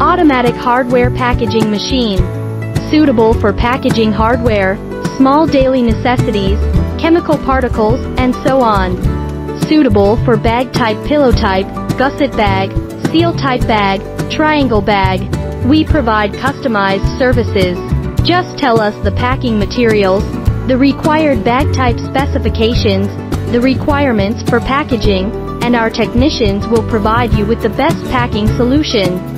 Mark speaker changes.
Speaker 1: Automatic hardware packaging machine. Suitable for packaging hardware, small daily necessities, chemical particles, and so on. Suitable for bag type pillow type, gusset bag, seal type bag, triangle bag. We provide customized services. Just tell us the packing materials, the required bag type specifications, the requirements for packaging, and our technicians will provide you with the best packing solution.